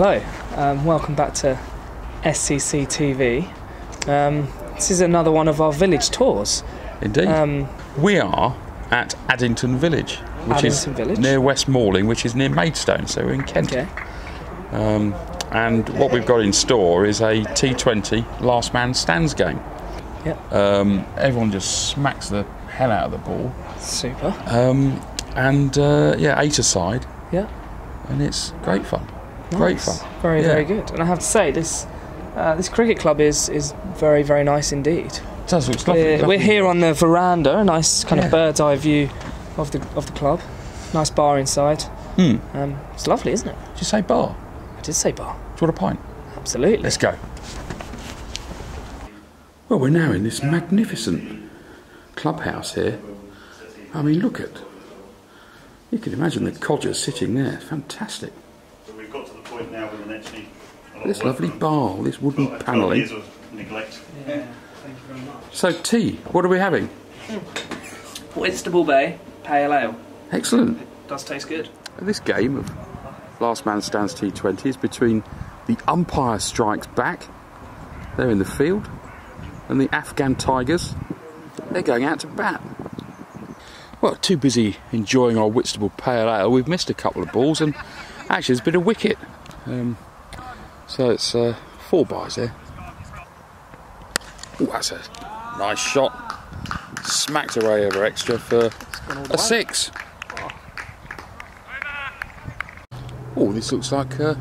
Hello, um, welcome back to SCC TV. Um, this is another one of our village tours. Indeed. Um, we are at Addington Village, which is Village. near West Malling, which is near Maidstone, so we're in Kent. okay, And what we've got in store is a T20 last man stands game. yeah, Um, everyone just smacks the hell out of the ball. super. Um, and uh, yeah, eight aside, Yeah, and it's great fun. Great fun. Very, Yeah. very good. And I have to say, this uh, this cricket club is is very, very nice indeed. It does look lovely. We're, lovely. we're here on the veranda, a nice kind Yeah. of bird's eye view of the of the club. Nice bar inside. Hmm. Um, it's lovely, isn't it? Did you say bar? I did say bar. Do you want a pint? Absolutely. Let's go. Well, we're now in this magnificent clubhouse here. I mean, look at. You can imagine the codgers sitting there. Fantastic. But we've got to the point now with an actually. This lovely done. bar, this wooden Got 12 panelling. years of neglect. So, tea, what are we having? Whitstable Bay Pale Ale. Excellent. It Does taste good. This game of Last Man Stands T20 is between the umpire strikes back, they're in the field, and the Afghan Tigers, they're going out to bat. Well, too busy enjoying our Whitstable Pale Ale, we've missed a couple of balls, and actually there's been a wicket. Um, so it's uh, four bars here. Oh, that's a nice shot. Smacked away over extra for a six. Oh, this looks like uh,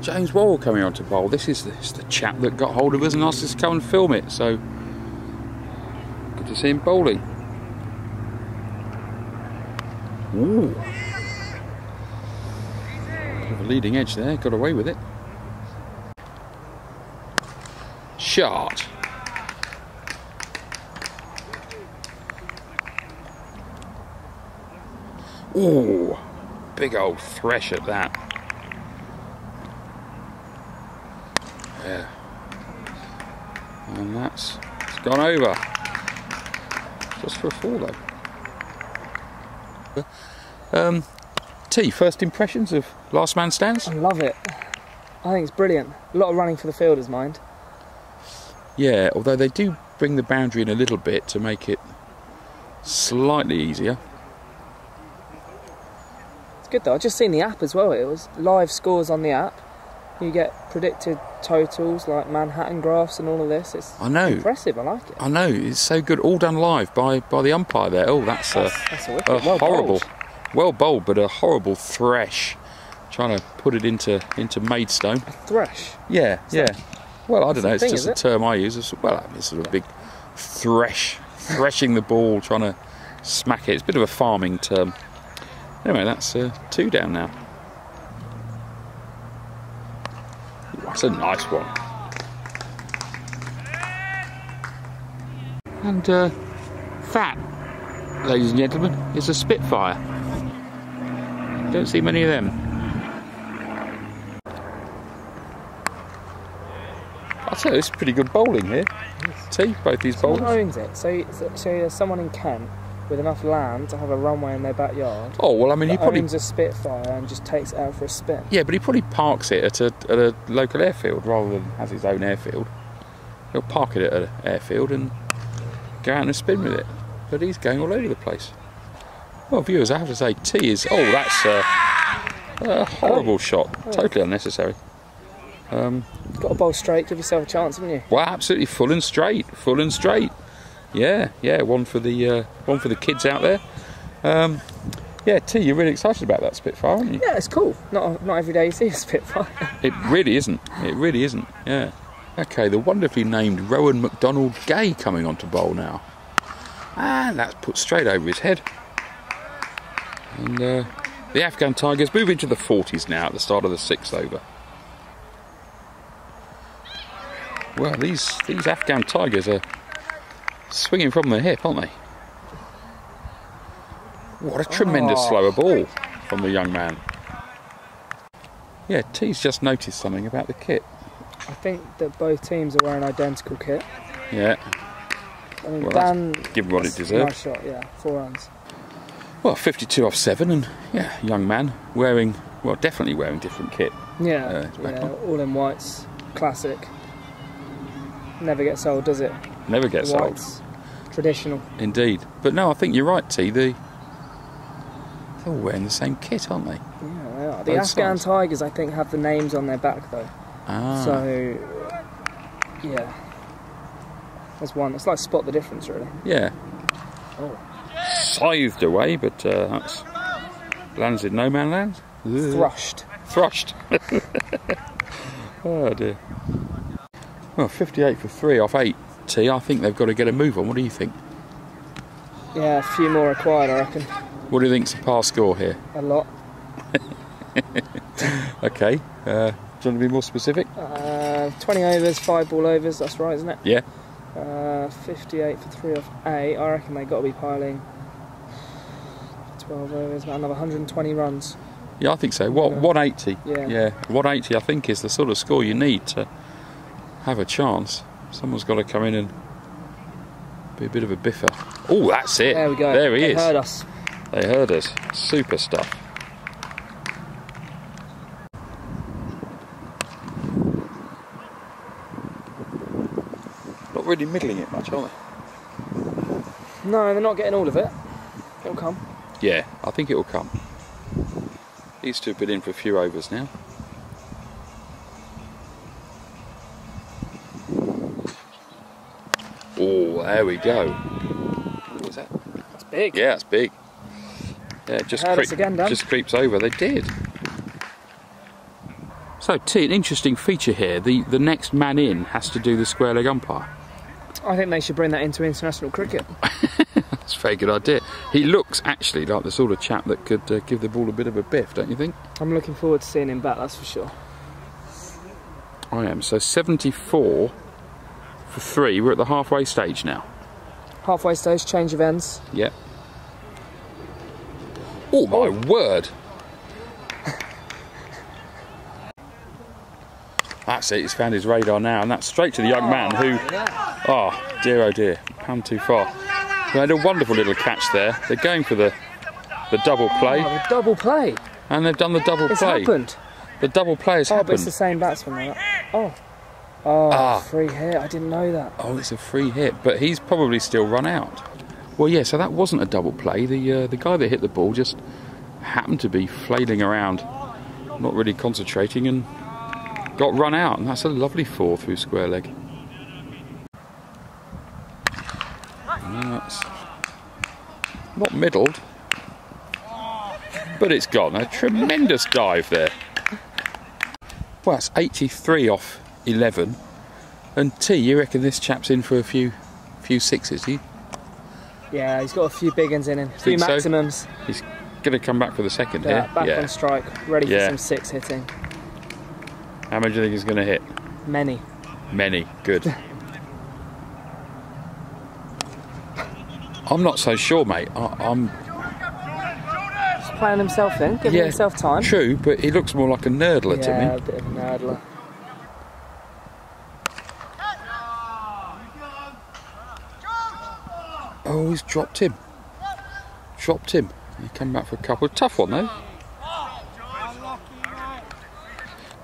James Worrall coming on to bowl. This is the, this the chap that got hold of us and asked us to come and film it. So good to see him bowling. Ooh, leading edge there. Got away with it. Shot. Ooh, big old thresh at that. Yeah. And that's it's gone over. Just for a four though. Um T, first impressions of Last Man Stands? I love it. I think it's brilliant. A lot of running for the fielders, mind. Yeah, although they do bring the boundary in a little bit to make it slightly easier. It's good though. I've just seen the app as well. It was live scores on the app. You get predicted totals like Manhattan graphs and all of this. It's I know. impressive. I like it. I know, it's so good. All done live by, by the umpire there. Oh, that's That's a wicket. a well horrible, bowled. Well bowled, but a horrible thresh. Trying to put it into into Maidstone. thresh. Yeah, yeah. Well, I don't know. It's thing, just a it? term I use. It's, well, it's sort of a big thresh, threshing the ball, trying to smack it. It's a bit of a farming term. Anyway, that's uh, two down now. That's a nice one. And uh, that, ladies and gentlemen, is a Spitfire. Don't see many of them. I'll tell you, it's pretty good bowling here. See, both these Someone bowlers. owns it. So, so there's someone in Kent with enough land to have a runway in their backyard. Oh well, I mean, he probably owns a Spitfire and just takes it out for a spin. yeah, but he probably parks it at a at a local airfield rather than has his own airfield. He'll park it at an airfield and go out and spin with it. But he's going all over the place. Well, viewers, I have to say, T is oh, that's a, a horrible shot, totally unnecessary. Um, Got a bowl straight. Give yourself a chance, haven't you? Well, absolutely full and straight, full and straight. Yeah, yeah, one for the uh, one for the kids out there. Um, yeah, T, you're really excited about that Spitfire, aren't you? Yeah, it's cool. Not not every day you see a Spitfire. It really isn't. It really isn't. Yeah. Okay, the wonderfully named Rowan McDonald Gay coming on to bowl now, and that's put straight over his head. And uh, the Afghan Tigers move into the 40s now at the start of the sixth over. Well, these these Afghan Tigers are swinging from the hip, aren't they? What a tremendous Oh. slower ball from the young man. Yeah, T's just noticed something about the kit. I think that both teams are wearing identical kit. Yeah. I mean, Well, Dan. given what it deserves. a. Nice shot, yeah. Four runs. Well, 52 off 7, and yeah, young man wearing, well, definitely wearing different kit. Yeah, Uh, yeah, all in whites, classic. Never gets old, does it? Never gets The old. whites, traditional. Indeed. But no, I think you're right, T. The they're all wearing the same kit, aren't they? Yeah, they are. The Both Afghan sides. tigers, I think, have the names on their back though. Ah. So, yeah, there's one. It's like spot the difference, really. yeah. Oh. Scythed away, but uh, that's lands in no man land. Thrushed. Thrushed. oh dear. Well, 58 for three off eight. T. I think they've got to get a move on. What do you think? Yeah, a few more required, I reckon. What do you think's the par score here? A lot. Okay. Uh, do you want to be more specific? Uh, 20 overs, five ball overs. That's right, isn't it? Yeah. Uh, 58 for three off eight. I reckon they've got to be piling 12 overs, about another 120 runs. Yeah, I think so. What Yeah. 180? Yeah. Yeah, 180 I think is the sort of score you need to have a chance. Someone's got to come in and be a bit of a biffer. Oh, that's it. There we go. There he they is. They heard us. They heard us. Super stuff. Not really middling it much, are they? No, they're not getting all of it. It'll come. Yeah, I think it will come. These two have been in for a few overs now. Oh, there we go. What was that? That's big. Yeah, it's big. Yeah, it just, creep- again, just creeps over. They did. So, T, an interesting feature here. The, the next man in has to do the square leg umpire. I think they should bring that into international cricket. That's a very good idea. He looks actually like the sort of chap that could uh, give the ball a bit of a biff, don't you think? I'm looking forward to seeing him back, that's for sure. I am. So 74 for three. We're at the halfway stage now. Halfway stage, change of ends. Yep. Oh my word! That's it. He's found his radar now, and that's straight to the young man who. Oh dear, oh dear, pound too far. They had a wonderful little catch there. They're going for the the double Oh, play, the double play. and they've done the double It's play. happened. The double play has Oh, but it's the same batsman. Like. Oh. Oh, Ah. free hit. I didn't know that. Oh, it's a free hit, but he's probably still run out. Well, yeah, so that wasn't a double play. The uh, the guy that hit the ball just happened to be flailing around, not really concentrating, and got run out. And that's a lovely four through square leg. And that's not middled, but it's gone. A tremendous dive there. Well, that's 83 off 11. And T, you reckon this chap's in for a few few sixes? Do you? Yeah, he's got a few big ones in him. A few so? maximums. He's going to come back for the second Yeah, here. back yeah. on strike. Ready Yeah. for some six hitting. How many do you think he's going to hit? Many. Many. Good. I'm not so sure, mate. I, I'm Just playing himself in, giving Yeah, himself time. true, but he looks more like a nurdler yeah, to a me. bit of a nurdler. Oh, he's dropped him. Dropped him. He came back for a couple. Tough one though.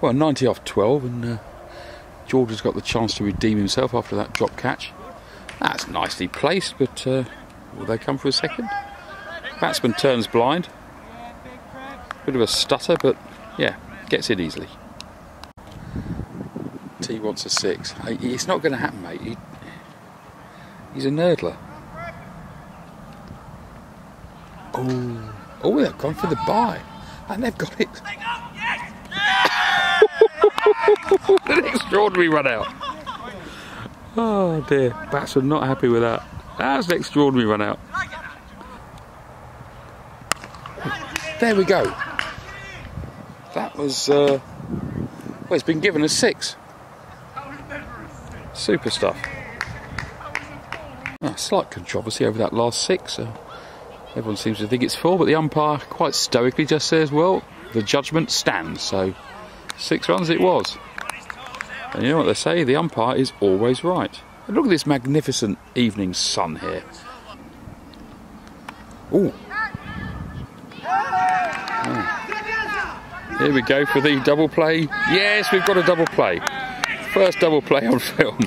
Well, 90 off 12, and uh, George has got the chance to redeem himself after that drop catch. That's nicely placed, but uh, will they come for a second? Batsman turns blind. Bit of a stutter, but yeah, gets it easily. T wants a six. It's not going to happen, mate. He, he's a nurdler. Oh, oh, they've gone for the bye, and they've got it. An extraordinary run out. Oh dear, batsman not happy with that. That's an extraordinary run out. There we go. That was, uh, well, it's been given a six. Super stuff. Ah, slight controversy over that last six. Uh, everyone seems to think it's four, but the umpire quite stoically just says, well, the judgment stands. So six runs it was. And you know what they say, the umpire is always right. Look at this magnificent evening sun here. Ooh. Here we go for the double play. Yes, we've got a double play. First double play on film.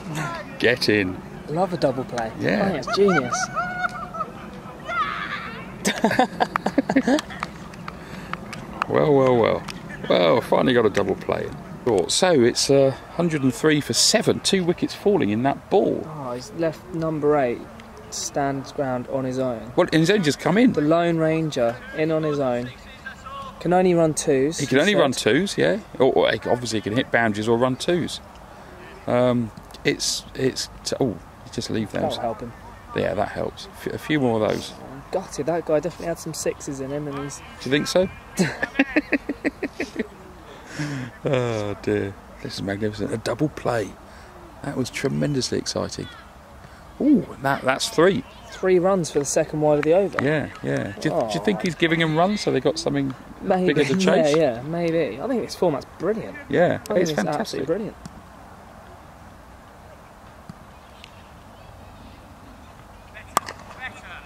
Get in. Love a double play. Yeah. Oh, it's genius. Well, well, well. Well, finally got a double play. So it's uh, 103 for seven. Two wickets falling in that ball. Oh, he's left number eight stands ground on his own. Well, and he's only just come in. The Lone Ranger in on his own. Can only run twos. He can only run twos, yeah. Or, or obviously he can hit boundaries or run twos. Um, it's it's oh, just leave those. That'll help him. Yeah, that helps. F- a few more of those. I'm gutted. That guy definitely had some sixes in him, and he's Do you think so? oh dear, this is magnificent. A double play. That was tremendously exciting. Oh, that that's three. three runs for the second wide of the over. Yeah, yeah. Do you, do you think oh. he's giving him runs so they got something? maybe. bigger to chase? Yeah, yeah, maybe. I think this format's brilliant. Yeah, it's it's fantastic. absolutely brilliant.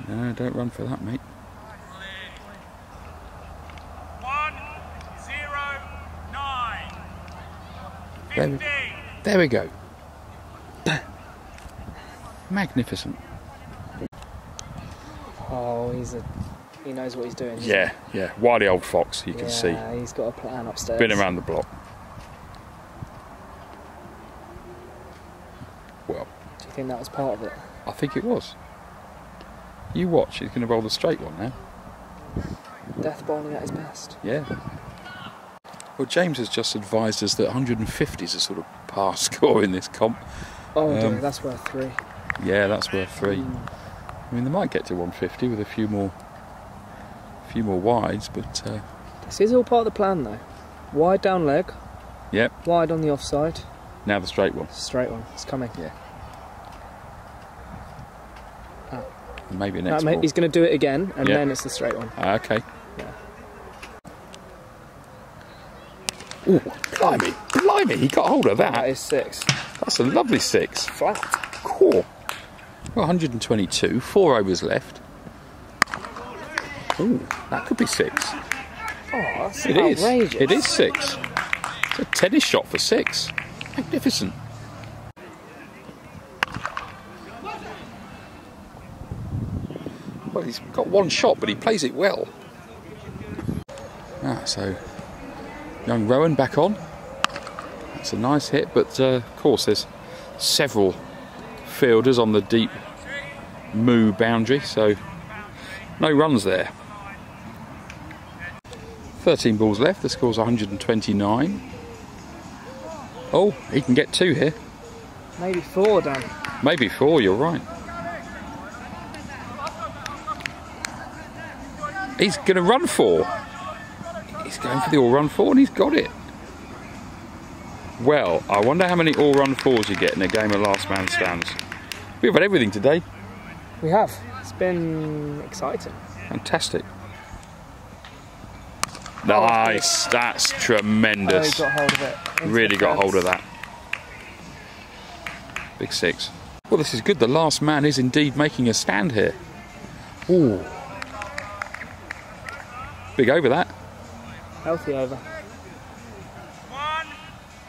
No, don't run for that, mate. One, zero, nine, There we, there we go. Magnificent. Oh, he's a. He knows what he's doing. doesn't Yeah, yeah. Wily old fox, you he? can yeah, he's got a plan upstairs. Been around the block. Well, Do you think that was part of it? I think it was. You watch, he's going to roll the straight one now. Death bowling at his best. Yeah. Well, James has just advised us that 150 is a sort of par score in this comp. Oh dear, Um, that's worth three. Yeah, that's worth three. Mm. I mean, they might get to 150 with a few more, few more wides, but uh, This is all part of the plan, though. Wide down leg, yep. wide on the offside, Now the straight one. straight one. It's coming. Yeah. Maybe next ball. he's going to do it again, and Yeah. then it's the straight one. Ah, okay. Ooh, blimey, blimey, he got hold of That that. is six. That's a lovely six. Flat. Cool. Well, 122, four overs left. Ooh, that could be six. Oh, that's It is. outrageous. It is six. It's a tennis shot for six. Magnificent. Well, he's got one shot, but he plays it well. Ah, so young Rowan back on. That's a nice hit, but uh, of course there's several fielders on the deep moo boundary, so no runs there. 13 balls left, the score's 129. Oh, he can get two here. Maybe four, Dan. Maybe four, you're right. He's going to run four. He's going for the all run four and he's got it. Well, I wonder how many all run fours you get in a game of last man stands. We've had everything today. We have. It's been exciting. Fantastic. Nice. That's Oh, tremendous. got hold of it. Really got hold of that. Big six. Well, this is good. The last man is indeed making a stand here. Ooh. Big over that. Healthy over. One,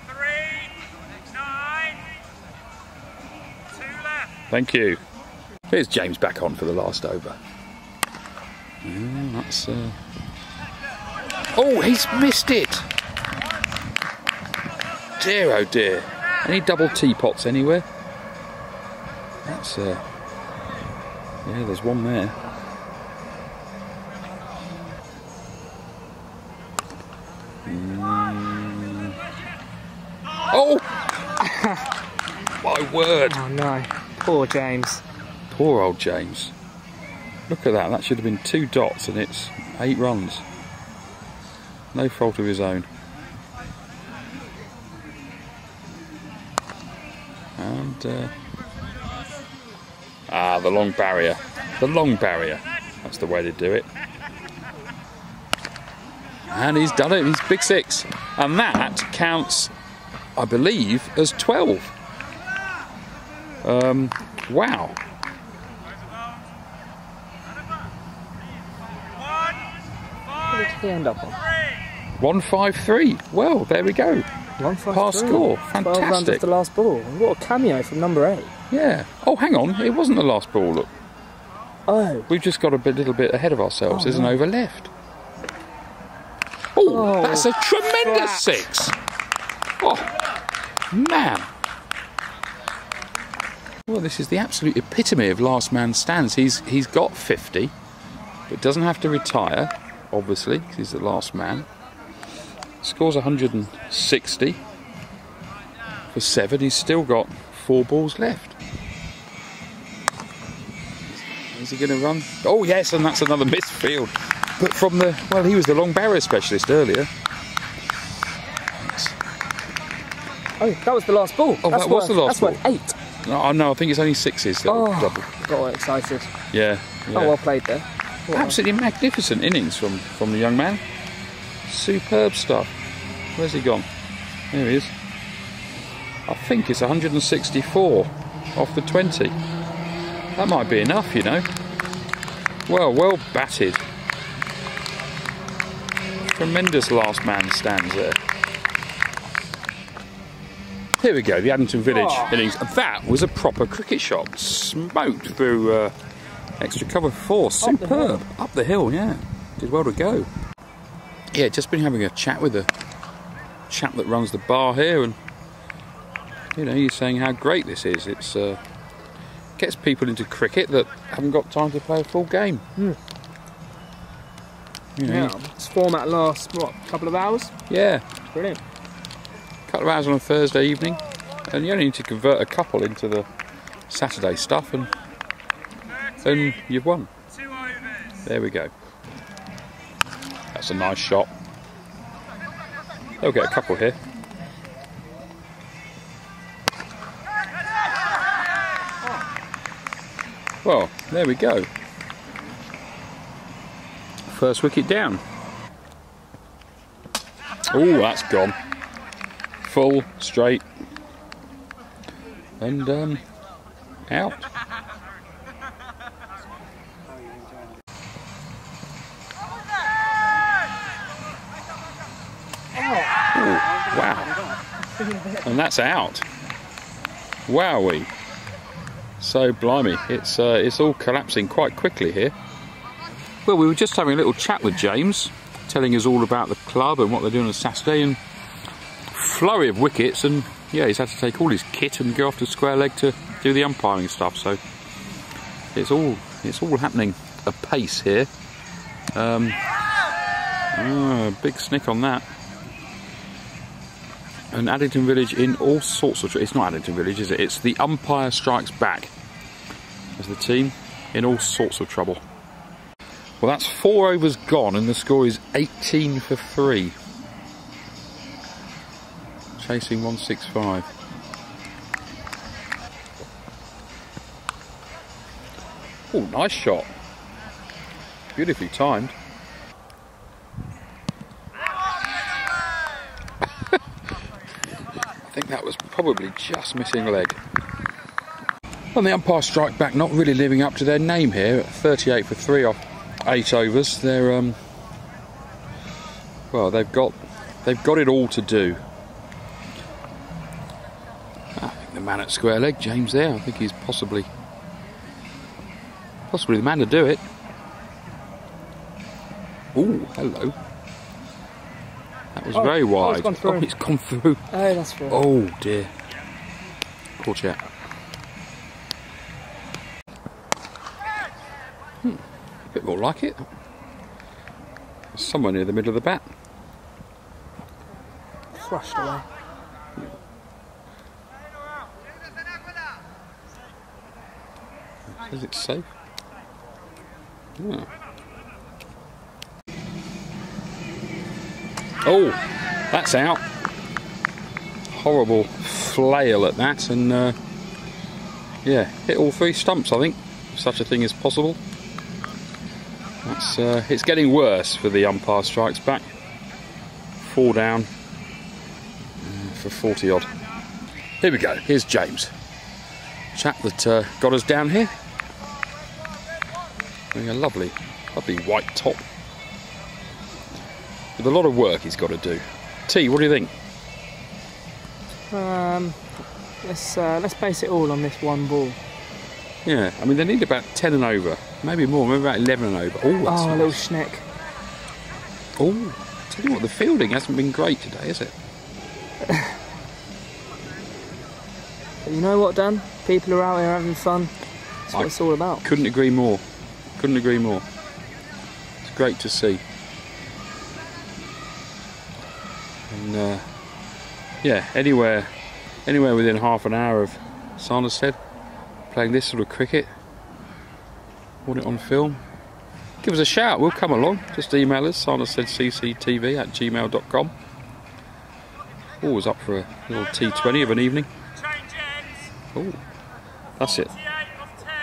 three, nine, two left. Thank you. Here's James back on for the last over. Yeah, that's. Uh... Oh, he's missed it. Dear, oh dear. Any double teapots anywhere? That's. Uh... Yeah, there's one there. Mm. Oh! My word. Oh no. Poor James. Poor old James. Look at that. That should have been two dots and it's eight runs. No fault of his own. And uh, ah, the long barrier. The long barrier. That's the way to do it. And he's done it. He's big six, and that counts, I believe, as twelve. Um, wow. One, What did he end up on? 153. Well, there we go. One three. score. Fantastic. the last ball. What a cameo from number eight. Yeah. Oh, hang on. It wasn't the last ball. Look, Oh, we've just got a bit, little bit ahead of ourselves. Oh, There's an right. over left. Oh, Oh, that's a tremendous six. Oh, man. Well, this is the absolute epitome of last man stands. He's he's got 50, but doesn't have to retire, obviously, 'cause he's the last man. Scores 160 for seven. He's still got four balls left. Is he going to run? Oh yes, and that's another missed field. But from the well, he was the long barrier specialist earlier. Oh, that was the last ball. Oh, that's that was worth, the last That's worth ball. eight. No, no, I think it's only sixes. That Oh, double. got all excited. Yeah. yeah. Oh, well played there. What Absolutely magnificent innings from from the young man. Superb stuff. Where's he gone? There he is. I think it's 164 off the 20. That might be enough, you know. Well, well batted. Tremendous last man stands there. Here we go, the Addington Village Oh. innings. That was a proper cricket shot. Smoked through uh, extra cover four. the Superb. Up the hill, yeah. Did well to go. Yeah, just been having a chat with the chap that runs the bar here, and you know, he's saying how great this is. It's uh, gets people into cricket that haven't got time to play a full game. You know, Yeah, this format lasts, what, a couple of hours? yeah, Brilliant. Couple of hours on a Thursday evening, and you only need to convert a couple into the Saturday stuff, and then you've won. There we go. That's a nice shot. They'll get a couple here. Well, there we go. First wicket down. Oh, that's gone. Full, straight, and um, out. Wow. And that's out. Wowee. So blimey, it's uh, it's all collapsing quite quickly here. Well, we were just having a little chat with James, telling us all about the club and what they're doing on Saturday, and flurry of wickets, and yeah, he's had to take all his kit and go off to square leg to do the umpiring stuff. So it's all it's all happening apace here. Um, ah, big snick on that. And Addington Village in all sorts of. It's not Addington Village, is it? It's the umpire strikes back as the team in all sorts of trouble. Well, that's four overs gone, and the score is 18 for three. Chasing 165. Oh, nice shot. Beautifully timed. I think that was probably just missing leg. And the umpire strike back not really living up to their name here 38 for 3 off 8 overs. They're um well, they've got they've got it all to do. Man at square leg, James there, I think he's possibly possibly the man to do it. Oh, hello. That was Oh, very oh, it's wide. through. Oh, it's gone through. Oh, that's true. Oh dear. Poor chap. Hmm. A bit more like it. Somewhere near the middle of the bat. Thrashed away. Is it safe? Yeah. Oh, that's out. Horrible flail at that, and uh, yeah, hit all three stumps. I think such a thing is possible. That's uh, it's getting worse for the umpire strikes back. Four down uh, for 40 odd. Here we go. Here's James, chap that uh, got us down here. Wearing a lovely, lovely white top. with a lot of work he's got to do. T, what do you think? Um, let's uh, let's base it all on this one ball. Yeah, I mean they need about ten and over, maybe more, maybe about eleven and over. Oh, that's Oh, a nice. little schneck. Oh, tell you what, the fielding hasn't been great today, has it? But you know what, Dan? People are out here having fun. That's what I- it's all about. Couldn't agree more. Couldn't agree more. It's great to see. And uh, yeah, anywhere, anywhere within half an hour of Sanderstead playing this sort of cricket, want it on film, give us a shout. We'll come along. Just email us, sandersteadcctv at gmail.com. Always up for a little T20 of an evening. Oh, that's it. 48 of 10.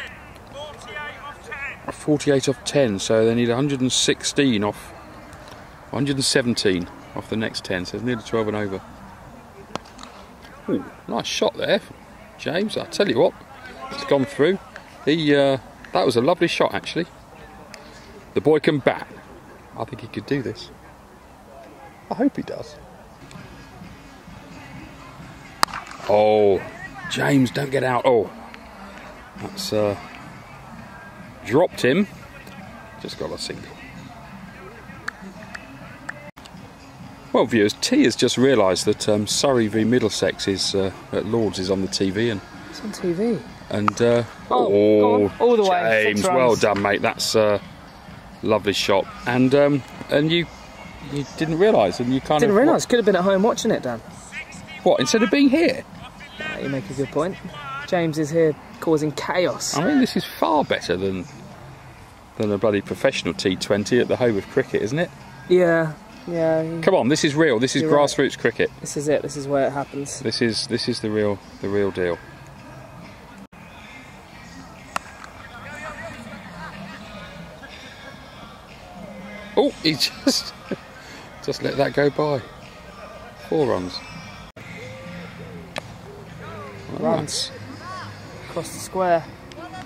48 of 10. 48 off 10, so they need 116 off 117 off the next 10, so it's nearly 12 and over. Ooh, nice shot there, James. I tell you what, it's gone through. He, uh, that was a lovely shot actually. The boy can bat. I think he could do this. I hope he does. Oh, James, don't get out. Oh, that's uh, dropped him. Just got a single. Well, viewers, T has just realised that um, Surrey v Middlesex is uh, at Lords is on the TV, and It's on TV. and uh, Oh, on. All the way, James, well done, mate. That's a lovely shot. And um, and you you didn't realise, and you kind of Didn't realise. Could have been at home watching it, Dan. what instead of being here. Uh, you make a good point. James is here causing chaos. I mean, this is far better than than a bloody professional T20 at the home of cricket, isn't it? Yeah, yeah. Come on, this is real. This is You're right. grassroots cricket. This is it. This is where it happens. This is this is the real the real deal. Oh, he just just let that go by. Four runs. Runs. Across the square.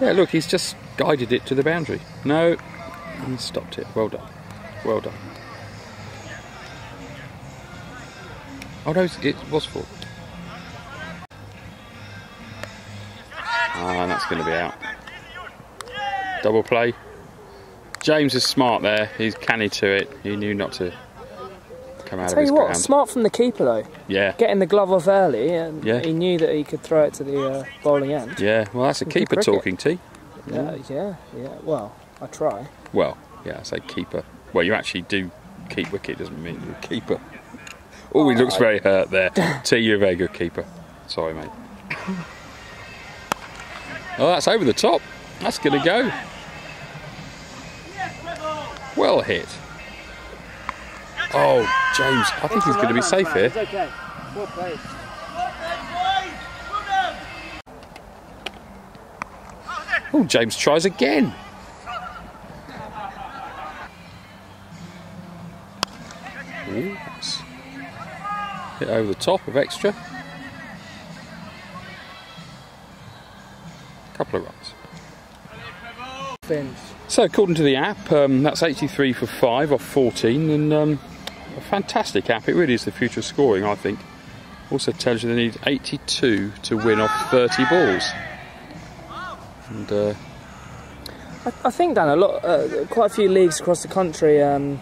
Yeah, look, he's just guided it to the boundary. No, and stopped it. Well done. Well done. Oh no, it was full. Ah, and that's going to be out. Double play. James is smart there. He's canny to it. He knew not to come out Tell of his you what, ground. smart from the keeper though. Yeah, Getting the glove off early, and Yeah. he knew that he could throw it to the uh, bowling end. yeah. Well, that's a keeper talking, T. Yeah, yeah, yeah. Well, I try. Well, yeah, I say keeper. Well, you actually do keep wicket, doesn't mean you're a keeper. Oh, he looks very hurt there. T, you're a very good keeper. Sorry, mate. Oh, that's over the top. That's going to go. Well hit. Oh, James, I think he's going to be safe here. okay. Well played. Oh, James tries again. Ooh, hit over the top of extra. Couple of runs. So, according to the app, um, that's 83 for 5 off 14, and um, a fantastic app. It really is the future of scoring, I think. Also tells you they need 82 to win off 30 balls. And uh, I, I think Dan, a lot, uh, quite a few leagues across the country um,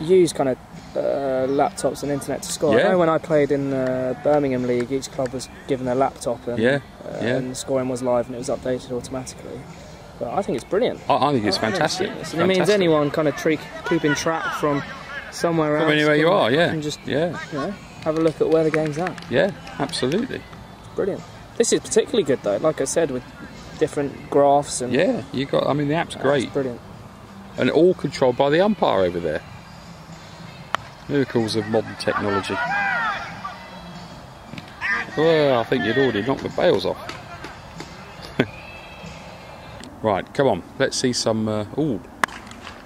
use kind of uh, laptops and internet to score. Yeah. I know when I played in the Birmingham League, each club was given a laptop and, Yeah, uh, yeah. and the scoring was live and it was updated automatically. But I think it's brilliant. I, I think it's I think fantastic. genius. And it means anyone kind of tre- keeping track from somewhere else. From anywhere you are, yeah. can just Yeah, you know, have a look at where the game's at. yeah, absolutely. Brilliant. This is particularly good though, like I said, with different graphs and Yeah, you got. I mean, the app's great, brilliant. and all controlled by the umpire over there. Miracles of modern technology. Well, I think you'd already knocked the bails off. right, come on. Let's see some. Uh, ooh,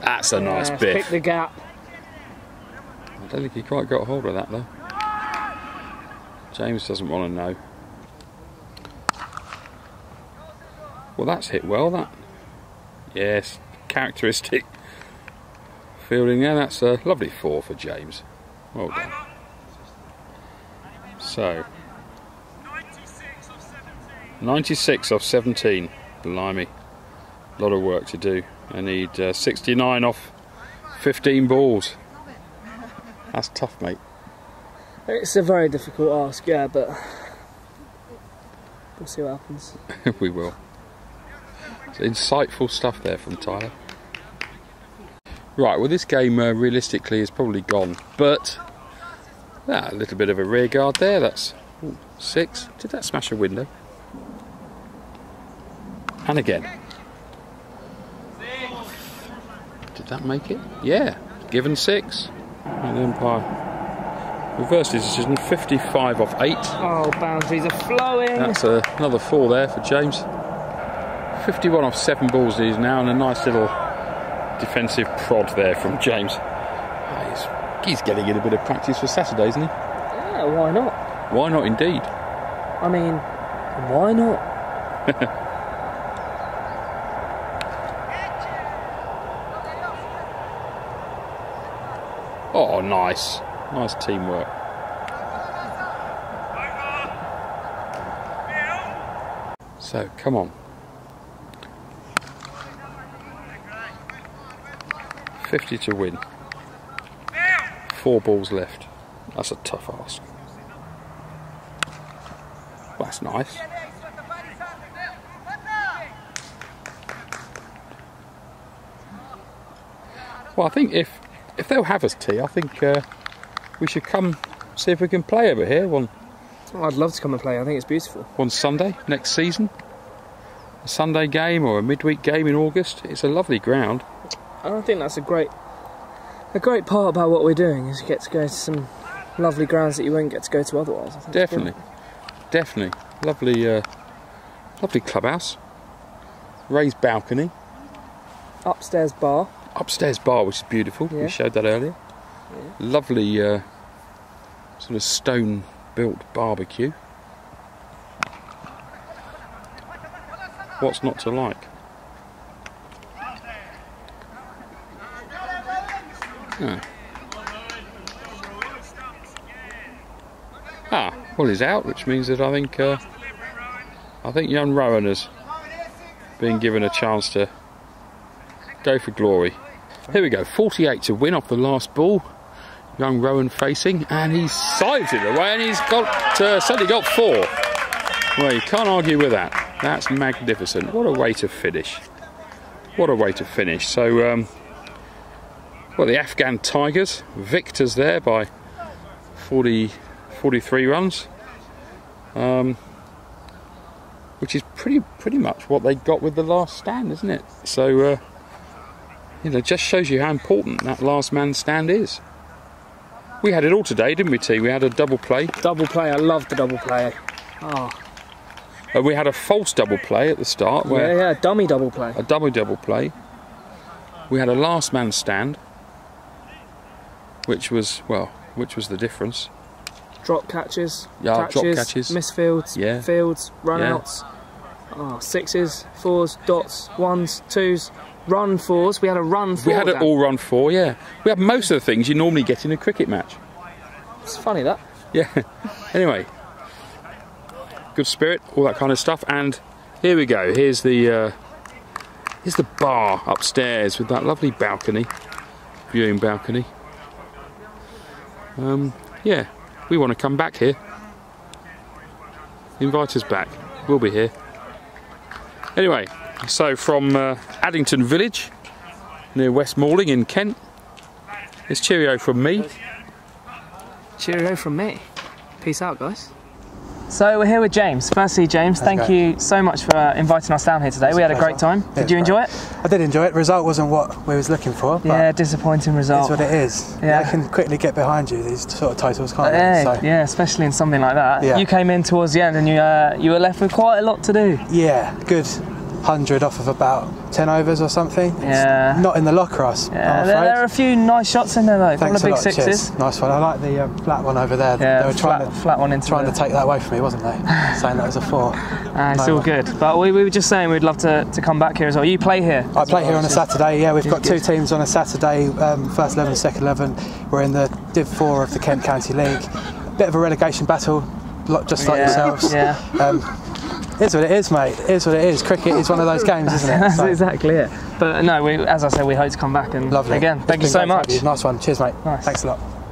that's a nice Yeah, biff. Pick the gap. I don't think he quite got hold of that though. James doesn't want to know. Well, that's hit well. That, yes, characteristic fielding there. That's a lovely four for James. Well done. So, 96 of 17. 96 off 17. Blimey. A lot of work to do. I need uh, 69 off 15 balls. That's tough, mate. It's a very difficult ask, yeah, but we'll see what happens. we will. It's insightful stuff there from Tyler. Right, well, this game uh, realistically is probably gone, but ah, a little bit of a rear guard there. That's ooh, six. Did that smash a window? And again. Did that make it? Yeah, given six. And reversed his decision 55 off 8. Oh, boundaries are flowing. That's uh, another four there for James. 51 off seven balls these now, and a nice little defensive prod there from James. He's, he's getting in a bit of practice for Saturday, isn't he? Yeah, why not? Why not, indeed? I mean, why not? Oh, nice. Nice teamwork. So, come on. 50 to win. Four balls left. That's a tough ask. That's nice. Well, I think if if they'll have us tea, I think uh, we should come see if we can play over here one Oh, I'd love to come and play. I think it's beautiful. one Sunday next season. A Sunday game or a midweek game in August. It's a lovely ground. And I think that's a great, a great part about what we're doing is you get to go to some lovely grounds that you won't get to go to otherwise. Definitely, definitely lovely, uh, lovely clubhouse. Raised balcony. Upstairs bar. Upstairs bar, which is beautiful. Yeah. We showed that earlier. Lovely, uh, sort of stone-built barbecue. What's not to like? Ah. Ah, well, he's out, which means that I think uh, I think young Rowan has been given a chance to go for glory. Here we go, 48 to win off the last ball. Young Rowan facing, and he's sides it away, and he's got uh, certainly got four. Well, you can't argue with that. That's magnificent. What a way to finish. What a way to finish. So, um, well, the Afghan Tigers, victors there by 40, 43 runs, um, which is pretty pretty much what they got with the last stand, isn't it? So, uh, you know, just shows you how important that last man stand is. We had it all today, didn't we, T? We had a double play. Double play. I love the double play. Oh, Uh, we had a false double play at the start, where yeah, yeah. Dummy double play. a double double play. We had a last man stand, which was well, which was the difference. Drop catches. Yeah, drop catches, catches. Misfields. Yeah. Fields. Run Yeah. outs. Oh, sixes, fours, dots, ones, twos, run fours. We had a run four. We had it all run four, yeah. We had most of the things you normally get in a cricket match. It's funny that. Yeah. anyway, good spirit, all that kind of stuff, and here we go. Here's the uh, here's the bar upstairs with that lovely balcony, viewing balcony. Um, yeah, we want to come back here. Invite us back. We'll be here. Anyway, so from uh, Addington Village, near West Malling in Kent, it's cheerio from me. Cheerio from me. Peace out, guys. So we're here with James. Firstly, James, thank Okay. you so much for uh, inviting us down here today. we had a great time. Yeah, Did you it's enjoy great. it? I did enjoy it. Result wasn't what we was looking for, but Yeah, disappointing result. it's what it is. Yeah. They can quickly get behind you, these sort of titles, can't Yeah, they? So, yeah, especially in something like that. Yeah. You came in towards the end and you uh, you were left with quite a lot to do. yeah, good 100 off of about 10 overs or something. It's Yeah. Not in the locker, us. Yeah, there, there are a few nice shots in there though. Thanks of a big lot. sixes. Cheers. Nice one. I like the um, flat one over there. Yeah, they were trying flat, to flat one into trying the, to take that away from me, wasn't they? Saying that was a four. Ah, it's No all way. good. But we, we were just saying we'd love to, to come back here as well. You play here. I play here on a Saturday. Yeah, we've got two good. teams on a Saturday. Um, first eleven, second eleven. We're in the Div Four of the Kent County League. Bit of a relegation battle, lot- just like Yeah, yourselves. yeah. Um, it is what it is, mate. It is what it is. Cricket is one of those games, isn't it? That's So, exactly it. But no, we, as I said, we hope to come back and lovely. again, thank you so been great to much. you. Nice one. Cheers, mate. Nice. Thanks a lot.